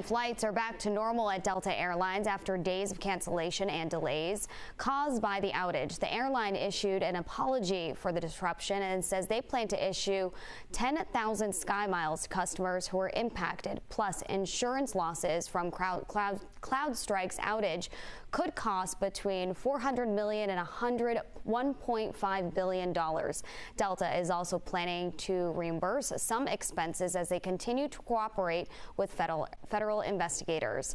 flights are back to normal at Delta Airlines after days of cancellation and delays caused by the outage. The airline issued an apology for the disruption and says they plan to issue 10,000 SkyMiles to customers who were impacted. Plus, insurance losses from Cloud, Cloud, CrowdStrike's outage could cost between 400 million and 100 1.5 billion dollars. Delta is also planning to reimburse some expenses as they continue to cooperate with federal federal investigators.